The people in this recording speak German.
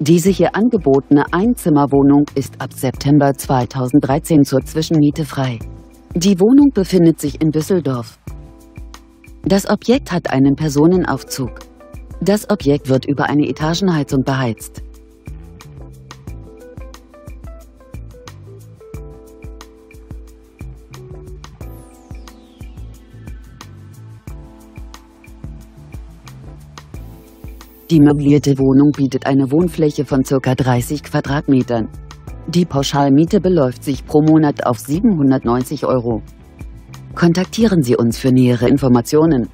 Diese hier angebotene Einzimmerwohnung ist ab September 2013 zur Zwischenmiete frei. Die Wohnung befindet sich in Düsseldorf. Das Objekt hat einen Personenaufzug. Das Objekt wird über eine Etagenheizung beheizt. Die möblierte Wohnung bietet eine Wohnfläche von ca. 30 Quadratmetern. Die Pauschalmiete beläuft sich pro Monat auf 790 Euro. Kontaktieren Sie uns für nähere Informationen.